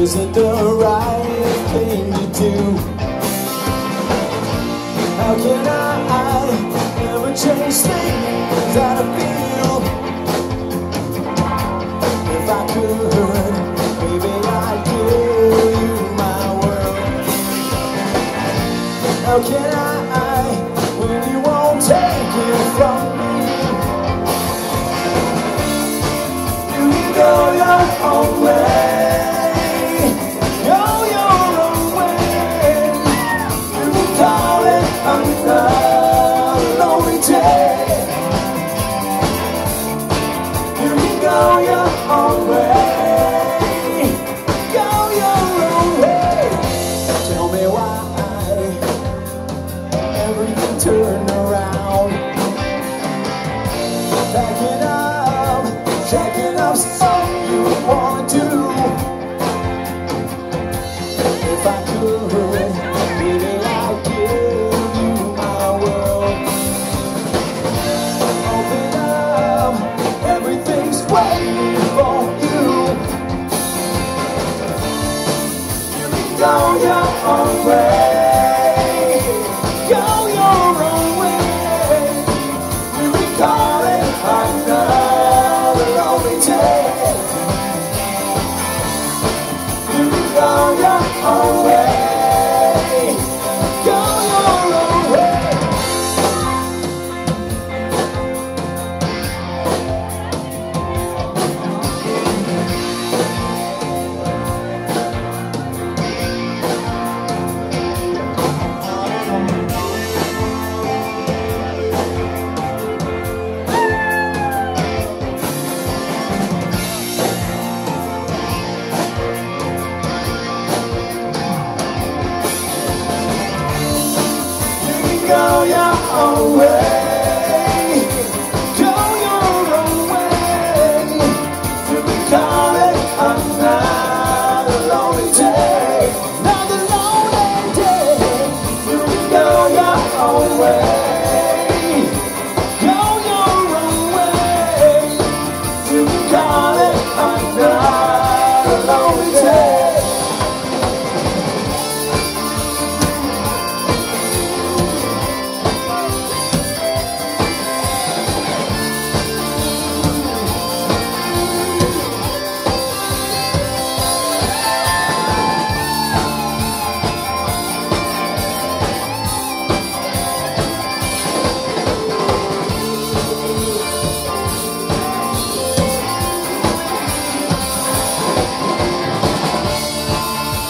isn't the right thing to do. How can I ever change things that I feel? If I could, maybe I'd give you my world. How can I everything turned around. Packing up, go your own way. Go your own way. You can call it lonely. You go your own way. Go your own way. Go your own way. Another lonely day. Another lonely day. Go your own way.